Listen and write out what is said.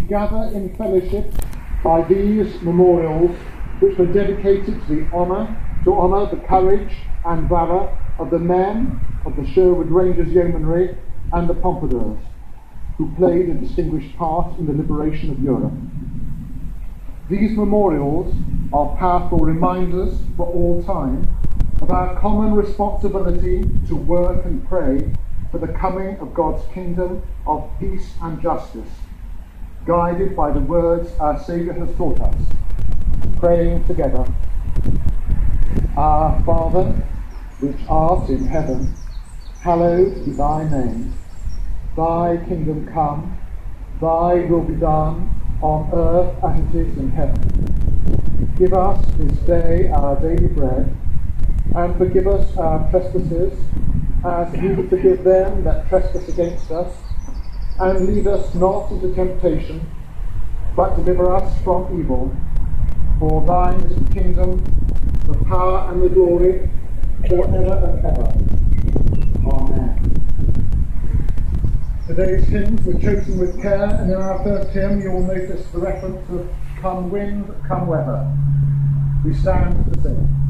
gather in fellowship by these memorials, which were dedicated to the honour, to honour the courage and valour of the men of the Sherwood Rangers Yeomanry and the Pompadours, who played a distinguished part in the liberation of Europe. These memorials are powerful reminders for all time of our common responsibility to work and pray for the coming of God's kingdom of peace and justice, guided by the words our Saviour has taught us, praying together. Our Father, which art in heaven, hallowed be thy name. Thy kingdom come, thy will be done, on earth as it is in heaven. Give us this day our daily bread, and forgive us our trespasses, as we forgive them that trespass against us. And lead us not into temptation, but deliver us from evil. For thine is the kingdom, the power, and the glory, forever and ever. Amen. Today's hymns were chosen with care, and in our first hymn you will notice the reference of Come Wind, Come Weather. We stand to sing.